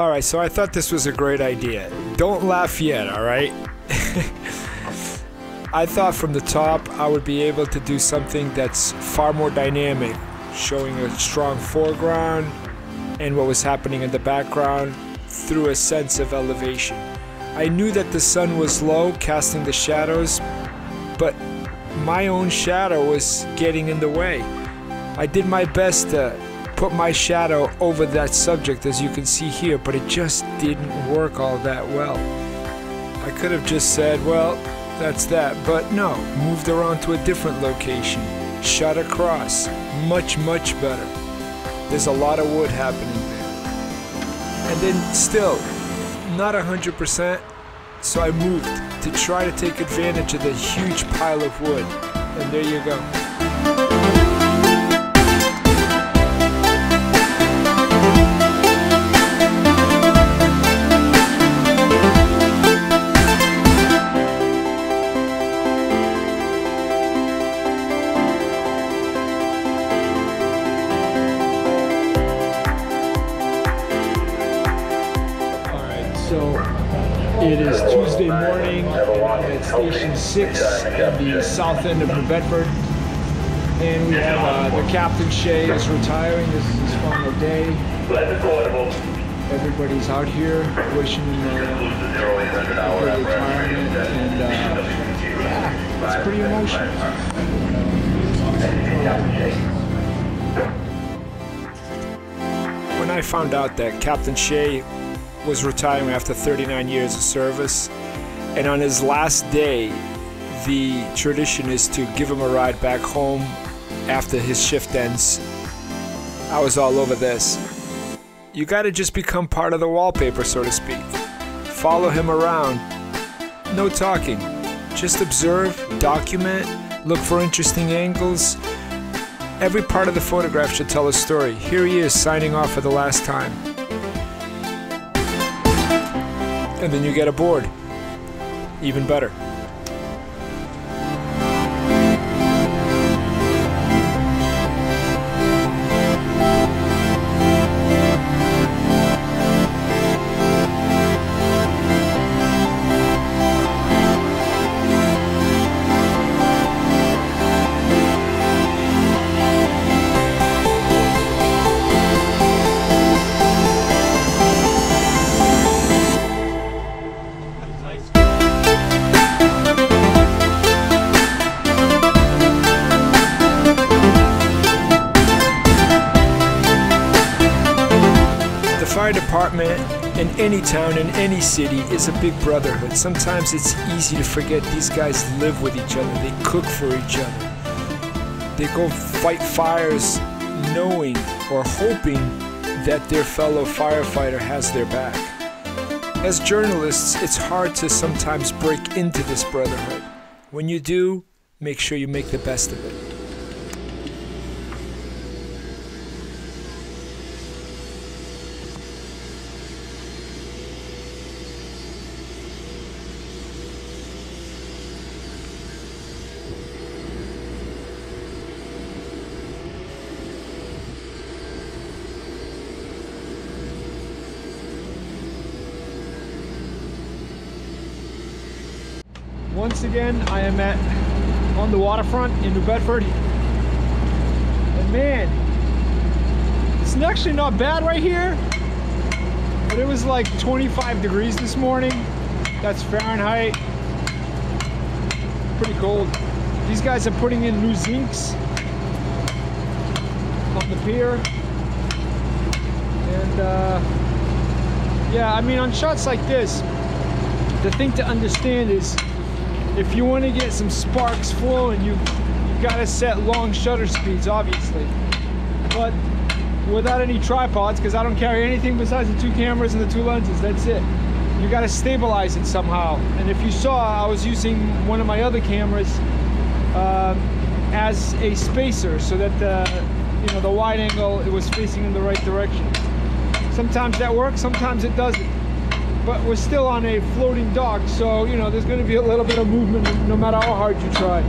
Alright, so I thought this was a great idea. Don't laugh yet, alright? I thought from the top I would be able to do something that's far more dynamic, showing a strong foreground and what was happening in the background through a sense of elevation. I knew that the sun was low, casting the shadows, but my own shadow was getting in the way. I did my best to put my shadow over that subject as you can see here, but it just didn't work all that well. I could have just said, well, that's that, but no, moved around to a different location, shot across, much, much better. There's a lot of wood happening there. And then still, not 100%, so I moved to try to take advantage of the huge pile of wood. And there you go. It is Tuesday morning at Station 6 in the south end of New Bedford. And we have uh, the Captain Shea is retiring. This is his final day. Everybody's out here wishing uh, good retirement. And uh, yeah, it's pretty emotional. When I found out that Captain Shea was retiring after 39 years of service, and on his last day, the tradition is to give him a ride back home after his shift ends. I was all over this. You gotta just become part of the wallpaper, so to speak. Follow him around. No talking. Just observe, document, look for interesting angles. Every part of the photograph should tell a story. Here he is signing off for the last time. And then you get aboard. Even better. Fire department in any town, in any city, is a big brotherhood. Sometimes it's easy to forget these guys live with each other, they cook for each other. They go fight fires knowing or hoping that their fellow firefighter has their back. As journalists, it's hard to sometimes break into this brotherhood. When you do, make sure you make the best of it. Once again, I am at on the waterfront in New Bedford. And man, it's actually not bad right here. But it was like 25 degrees this morning. That's Fahrenheit. Pretty cold. These guys are putting in new zincs on the pier. And uh, yeah, I mean on shots like this, the thing to understand is if you want to get some sparks flowing, you you gotta set long shutter speeds, obviously. But without any tripods, because I don't carry anything besides the two cameras and the two lenses. That's it. You gotta stabilize it somehow. And if you saw, I was using one of my other cameras um, as a spacer, so that the you know the wide angle it was facing in the right direction. Sometimes that works, sometimes it doesn't. But we're still on a floating dock, so you know there's going to be a little bit of movement no matter how hard you try.